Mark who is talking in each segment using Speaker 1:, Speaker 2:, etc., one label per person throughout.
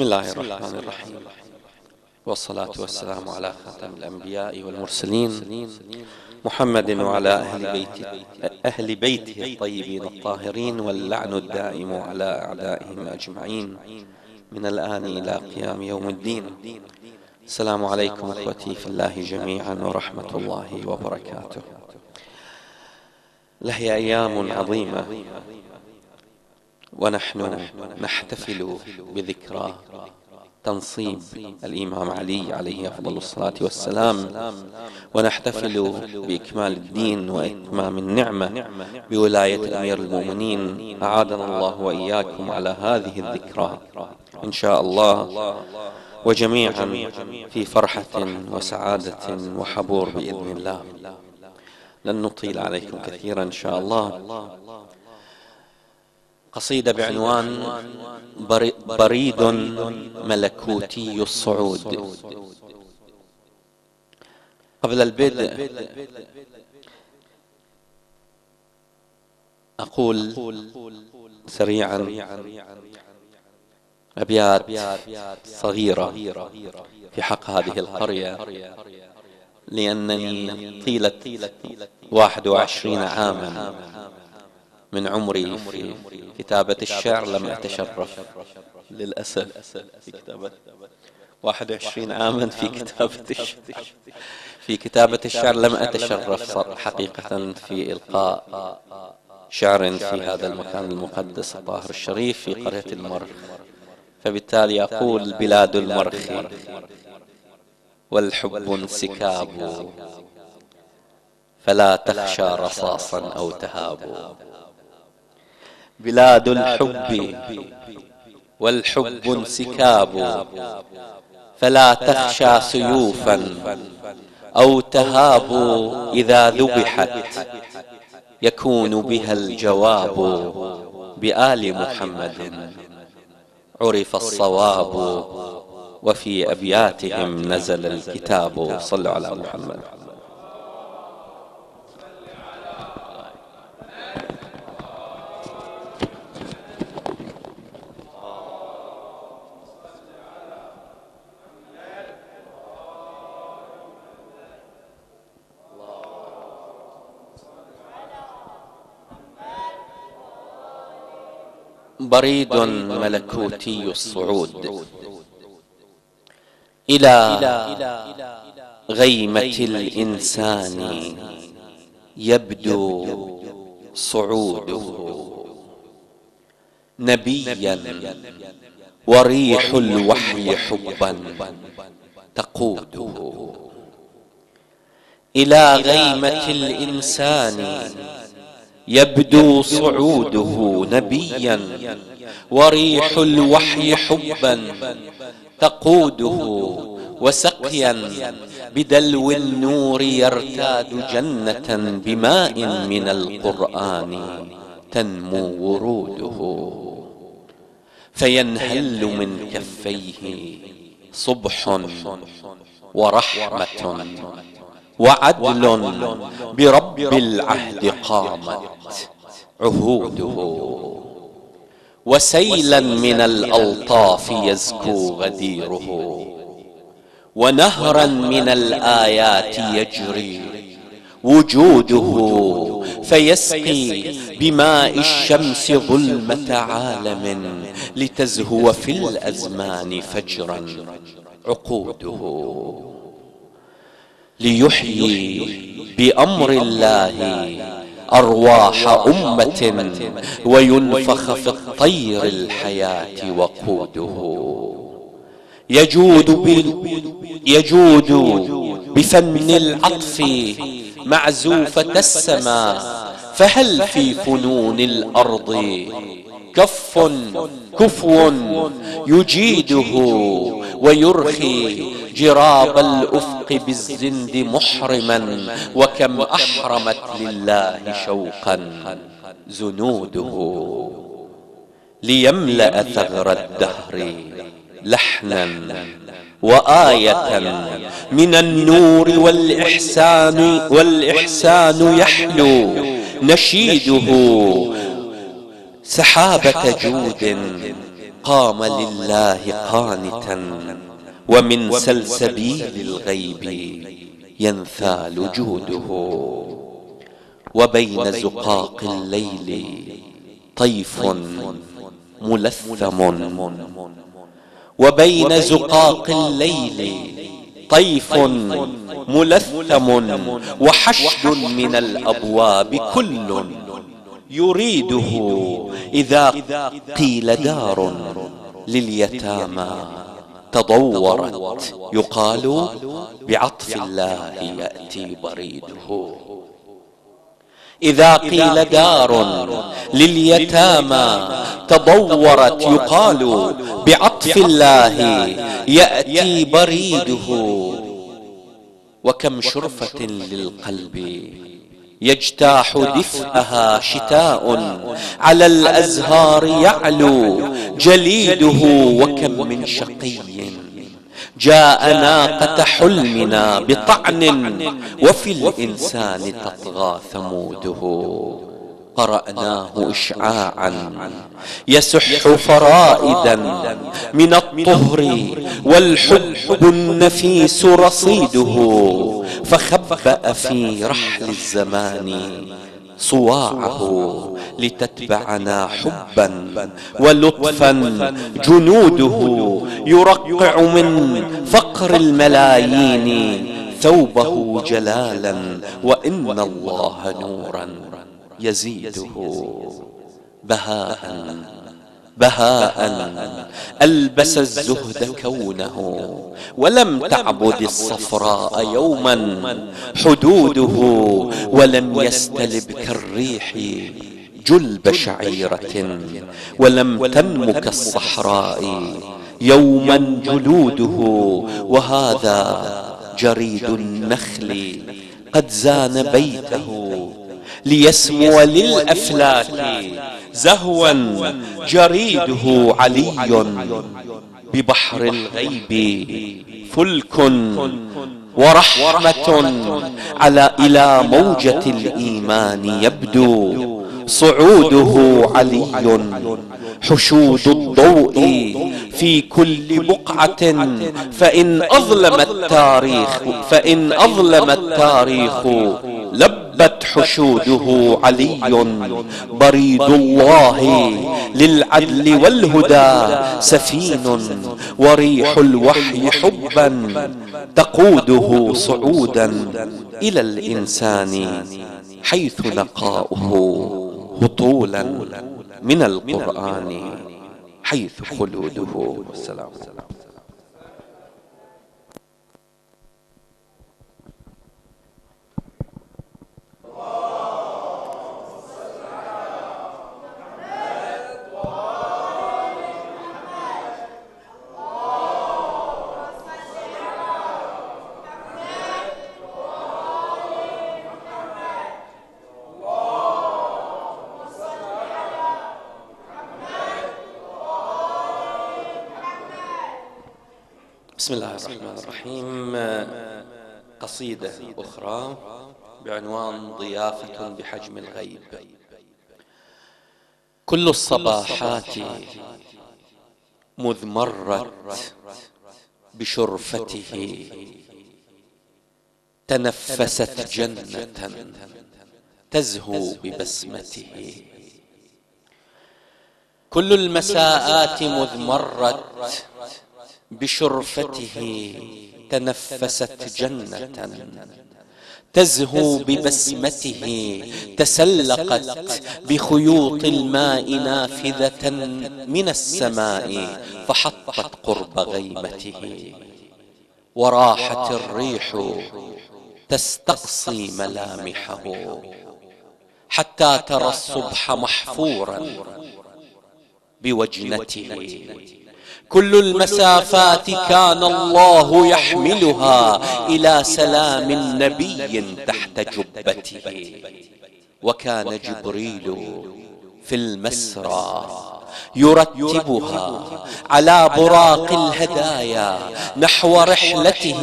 Speaker 1: بسم الله الرحمن الرحيم. والصلاة والسلام على خاتم الأنبياء والمرسلين محمد وعلى أهل بيته, أهل بيته الطيبين الطاهرين واللعن الدائم على أعدائهم أجمعين. من الآن إلى قيام يوم الدين. السلام عليكم أخوتي في الله جميعا ورحمة الله وبركاته. لهي أيام عظيمة. ونحن نحتفل بذكرى تنصيب الإمام علي عليه أفضل الصلاة والسلام. ونحتفل بإكمال الدين وإتمام النعمة بولاية أمير المؤمنين. أعادنا الله وإياكم على هذه الذكرى. إن شاء الله وجميعا في فرحة وسعادة وحبور بإذن الله. لن نطيل عليكم كثيرا إن شاء الله. قصيدة بعنوان بريد ملكوتي الصعود. قبل البدء أقول سريعا أبيات صغيرة في حق هذه القرية لأنني طيلة واحد وعشرين عاما. من عمري في كتابة الشعر لم أتشرف. للأسف في كتابة واحد وعشرين عاما في كتابة الشعر. في كتابة الشعر لم أتشرف حقيقة في إلقاء شعر في هذا المكان المقدس الطاهر الشريف في قرية المرخ. فبالتالي أقول بلاد المرخ. والحب انسكاب. فلا تخشى رصاصا أو تهاب. بلاد الحب. والحب انسكاب. فلا تخشى سيوفا أو تهاب إذا ذبحت. يكون بها الجواب بآل محمد. عرف الصواب. وفي أبياتهم نزل الكتاب. صلوا على محمد. بريد ملكوتي الصعود إلى غيمة الإنسان يبدو صعوده نبيا وريح الوحي حبا تقوده إلى غيمة الإنسان يبدو صعوده نبيا وريح الوحي حبا تقوده وسقيا بدلو النور يرتاد جنة بماء من القرآن تنمو وروده. فينهل من كفيه صبح ورحمة. وعدل برب العهد قامت عهوده. وسيلا من الألطاف يزكو غديره. ونهرا من الآيات يجري. وجوده فيسقي بماء الشمس ظلمة عالم لتزهو في الأزمان فجرا. عقوده. ليحيي بأمر الله أرواح أمة وينفخ في الطير الحياة وقوده. يجود, يجود بفن العطف معزوفة السماء فهل في فنون الأرض كف كفو يجيده ويرخي جراب الأفق بالزند محرما وكم أحرمت لله شوقا زنوده ليملأ ثغر الدهر لحنا وآية من النور والإحسان والإحسان يحلو نشيده سحابة جود قام لله قانتا ومن سلسبيل الغيب ينثال جوده وبين زقاق الليل طيف ملثم وبين زقاق الليل طيف ملثم وحشد من الأبواب كل يريده إذا قيل دار لليتامى تضورت. يقال بعطف الله يأتي بريده. إذا قيل دار لليتامى تضورت يقال بعطف الله يأتي بريده. وكم شرفة للقلب يجتاح دفئها شتاء. على الأزهار يعلو جليده وكم من شقي. جاء ناقة حلمنا بطعن وفي الإنسان تطغى ثموده. قرأناه إشعاعا. يسح فرائدا من الطهر والحب النفيس رصيده. فخبأ في رحل الزمان صواعه لتتبعنا حبا ولطفا جنوده يرقع من فقر الملايين ثوبه جلالا وإن الله نورا. يزيده بهاء بهاء. ألبس الزهد كونه. ولم تعبد الصفراء يوما. حدوده. ولم يستلب كالريح. جلب شعيرة. ولم تنم كالصحراء يوما جلوده. وهذا جريد النخل. قد زان بيته. ليسمو للأفلاك زهوا جريده علي ببحر الغيب فلك ورحمة على إلى موجة الإيمان يبدو صعوده علي حشود الضوء في كل بقعة فإن أظلم التاريخ فإن أظلم التاريخ لبت حشوده علي بريد الله للعدل والهدى سفين وريح الوحي حبا تقوده صعودا إلى الإنسان حيث لقاؤه هطولا من القرآن حيث خلوده. والسلام بسم الله الرحمن الرحيم. قصيدة أخرى بعنوان ضيافة بحجم الغيب. كل الصباحات مذ مرت بشرفته. تنفست جنة تزهو ببسمته. كل المساءات مذ مرت بشرفته تنفست جنة تزهو ببسمته تسلقت بخيوط الماء نافذة من السماء فحطت قرب غيمته. وراحت الريح تستقصي ملامحه حتى ترى الصبح محفورا بوجنته. كل المسافات كان الله يحملها إلى سلام نبي تحت جبته. وكان جبريل في المسرى يرتبها على براق الهدايا نحو رحلته.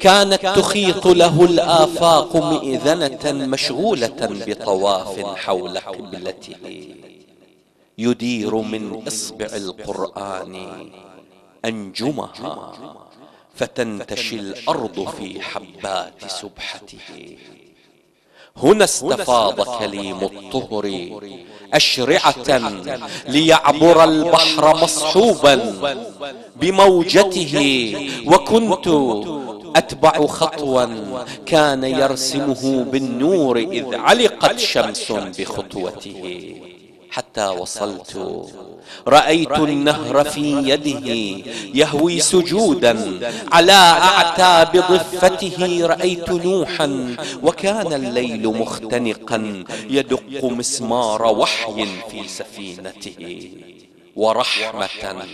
Speaker 1: كانت تخيط له الآفاق مئذنة مشغولة بطواف حول قبلته. يدير من اصبع القرآن أنجمها فتنتشي الأرض في حبات سبحته. هنا استفاض كليم الطهر أشرعة ليعبر البحر مصحوبا بموجته. وكنت أتبع خطوا كان يرسمه بالنور إذ علقت شمس بخطوته. حتى وصلت. رأيت النهر في يده يهوي سجودا. على أعتاب ضفته رأيت نوحا وكان الليل مختنقا. يدق مسمار وحي في سفينته. ورحمة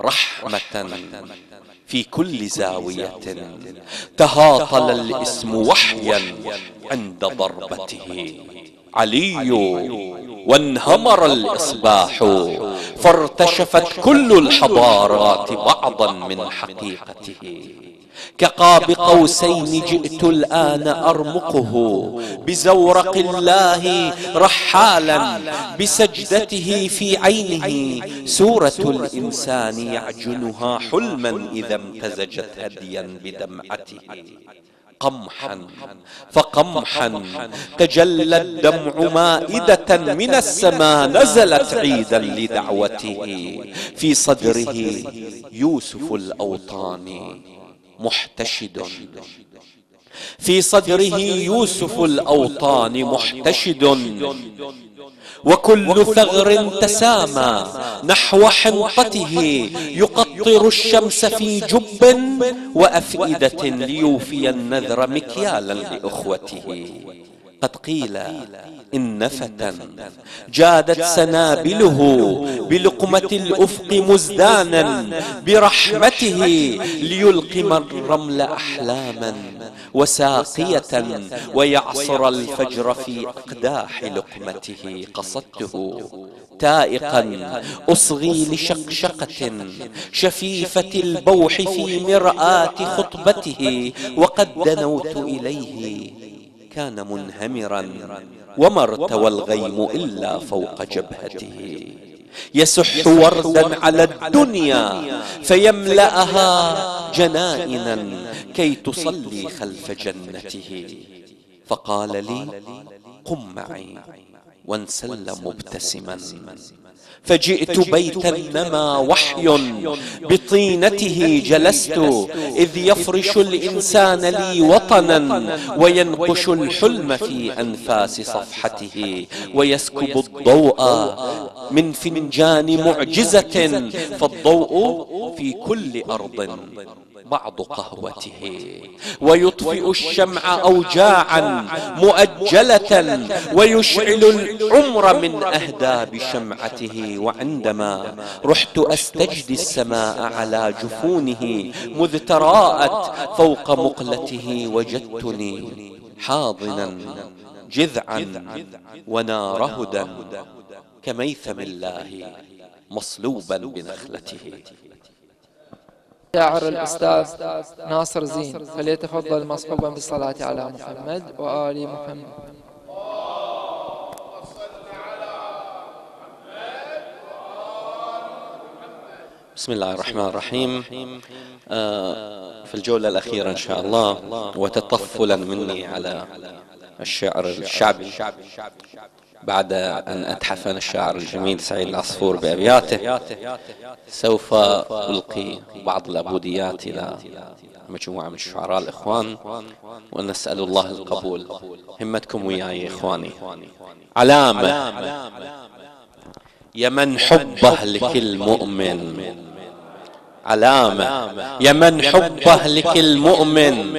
Speaker 1: رحمة في كل زاوية. تهاطل الاسم وحيا عند ضربته. علي. وانهمر الإصباح. فارتشفت كل الحضارات بعضا من حقيقته. كقاب قوسين جئت الآن أرمقه. بزورق الله رحالا بسجدته في عينه. سورة الإنسان يعجنها حلما إذا امتزجت هديا بدمعته. قمحا فقمحا تجلى الدمع مائدة من السماء نزلت عيدا لدعوته في صدره يوسف الأوطان محتشد. في صدره يوسف الأوطان محتشد. وكل ثغر تسامى نحو حنطته يقطر الشمس في جب وأفئدة ليوفي النذر مكيالا لأخوته. قد قيل إن فتى جادت سنابله بلقمة الأفق مزدانا برحمته ليلقم الرمل أحلاما وساقية ويعصر الفجر في أقداح لقمته قصدته تائقا أصغي لشقشقة شفيفة البوح في مرآة خطبته وقد دنوت إليه. كان منهمرا وما ارتوى الغيم إلا فوق جبهته. يسح وردا على الدنيا فيملأها جنائنا كي تصلي خلف جنته. فقال لي قم معي. وانسل مبتسما. فجئت بيتا نما وحي بطينته جلست إذ يفرش الإنسان لي وطنا وينقش الحلم في أنفاس صفحته ويسكب الضوء من فنجان معجزة. فالضوء في كل أرض. بعض قهوته ويطفئ الشمع أوجاعا مؤجلة ويشعل العمر من أهداب شمعته. وعندما رحت أستجدي السماء على جفونه مذ تراءت فوق مقلته وجدتني حاضنا جذعا ونار هدى كميثم الله مصلوبا بنخلته.
Speaker 2: شاعر الأستاذ ناصر زين. فليتفضل مصحوبا بالصلاة على محمد وآل محمد.
Speaker 1: بسم الله الرحمن الرحيم. آه، في الجولة الأخيرة إن شاء الله وتطفلا مني على الشعر الشعبي. بعد أن أتحفن الشاعر الجميل سعيد العصفور بأبياته سوف ألقي بعض الأبوديات إلى مجموعة من الشعراء الإخوان ونسأل الله القبول. همتكم وياي يا إخواني. علامة. يا من حبه لكل مؤمن. علامة. يا من حبه لكل مؤمن.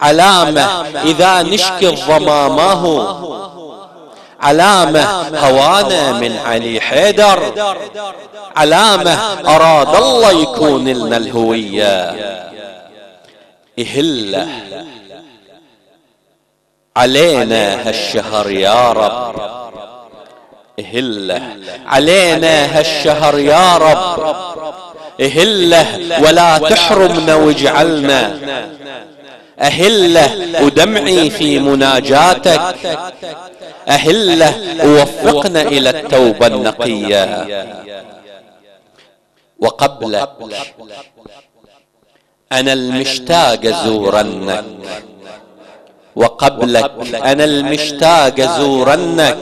Speaker 1: علامة. إذا نشكي الظما ما هو؟ علامة هوانا من علي حيدر علامة أراد الله يكون لنا الهوية. إهله علينا هالشهر يا رب. إهله علينا هالشهر يا رب. إهله ولا تحرمنا واجعلنا. أهله ودمعي في مناجاتك. أهلة ووفقنا إلى التوبة النقية. وقبلك أنا المشتاق زورنك. وقبلك أنا المشتاق زورنك.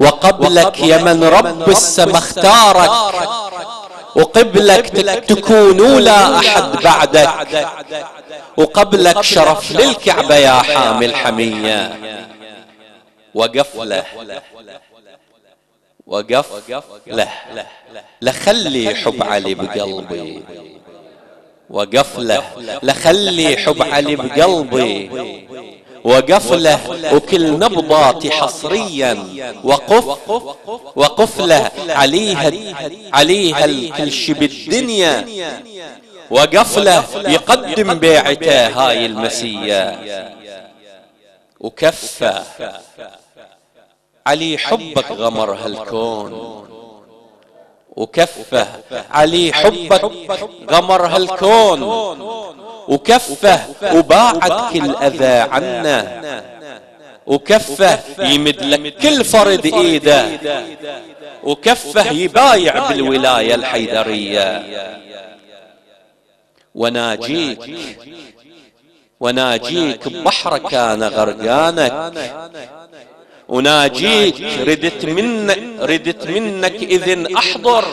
Speaker 1: وقبلك يا من رب السما اختارك. وقبلك تكون لا أحد بعدك. وقبلك شرف للكعبة يا حامل حمية. وقف له وقف له لخلي حب علي بقلبي. وقف له لخلي حب علي بقلبي. وقف له وكل نبضاتي حصريا. وقف. وقف له عليها عليها كل شي بالدنيا. وقف له يقدم بيعته هاي المسية. وكفى. علي حبك غمر هالكون. وكفه علي حبك غمر هالكون. وكفه وباعد كل أذى عنا وكفه يمد لك كل فرد إيده. وكفه يبايع بالولاية الحيدرية. وناجيك. وناجيك ببحر كان غرقانك. وناجيك ردت منك ردت منك إذن أحضر.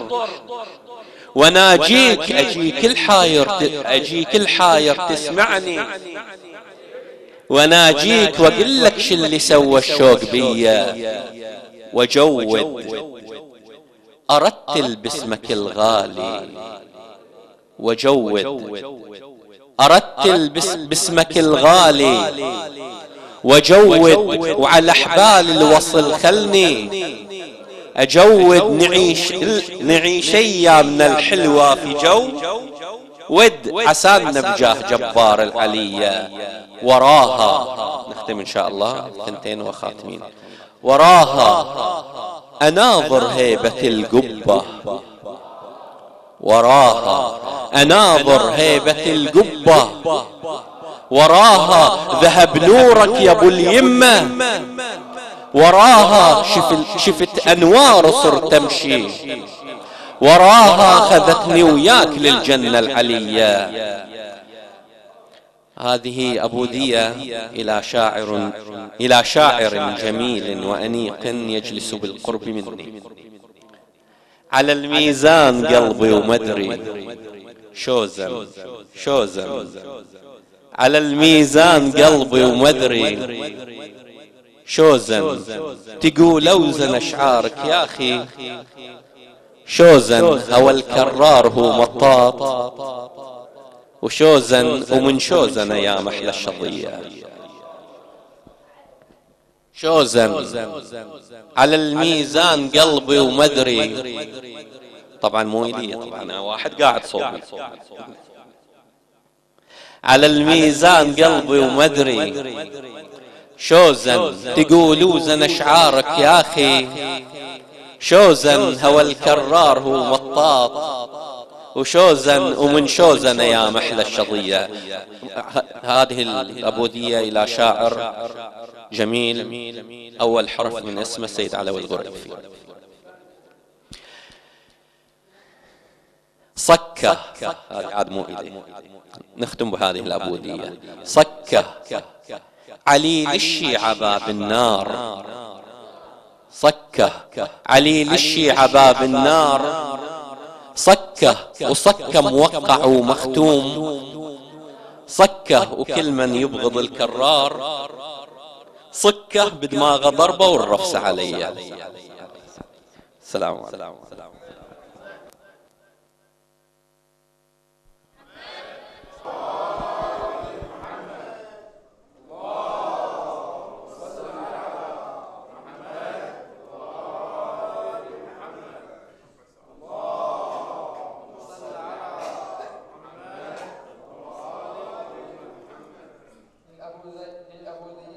Speaker 1: وناجيك أجيك الحاير أجيك الحاير تسمعني. وناجيك وأقول لك شو اللي سوى الشوق بيا. وجود ارتل باسمك الغالي. وجود ارتل باسمك الغالي. وجود وعلى حبال الوصل خلني. أجود نعيش نعيش أيامنا الحلوة في جو. ود عسانا بجاه جبار العلية وراها. نختم إن شاء الله ثنتين وخاتمين. وراها. أناظر هيبة القبة. وراها. أناظر هيبة القبة. وراها ذهب نورك يا أبو اليمه وراها شفت, أنوار صرت تمشي. وراها خذتني وياك للجنة العليه هذه أبودية إلى شاعر إلى شاعر جميل وأنيق يجلس بالقرب مني. على الميزان قلبي ومدري. شوزن شوزن. على الميزان قلبي ومدري. شوزن تقول أوزن أشعارك يا أخي. شوزن هو الكرار هو مطاط. وشوزن ومن شوزن يا محلى الشظية شوزن على الميزان قلبي ومدري. طبعا مو إلي طبعا واحد قاعد صوبي. على الميزان قلبي ومدري. شوزن تقولوزن أشعارك يا أخي. شوزن هو الكرار هو مطاط. وشوزن ومن شوزن يا محلى الشظية. هذه الأبودية إلى شاعر جميل. أول حرف من اسمه سيد علوي الغريفي صكة. هذه عاد مو إلي نختم بهذه الأبودية صكة. علي للشيعة باب النار. صكة. علي للشيعة باب النار. صكة. وصكة موقع ومختوم. صكة وكل من يبغض الكرار. صكة بدماغه ضربة والرفس علي. السلام عليكم.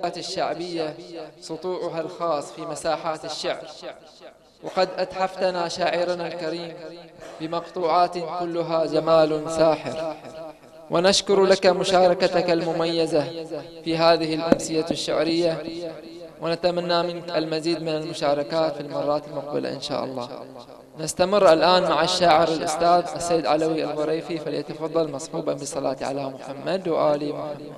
Speaker 2: الشعبية سطوعها الخاص في مساحات الشعر. وقد أتحفتنا شاعرنا الكريم بمقطوعات كلها جمال ساحر. ونشكر لك مشاركتك المميزة في هذه الأمسية الشعرية. ونتمنى منك المزيد من المشاركات في المرات المقبلة إن شاء الله. نستمر الآن مع الشاعر الأستاذ السيد علوي الغريفي. فليتفضل مصحوبا بالصلاة على محمد وآل محمد.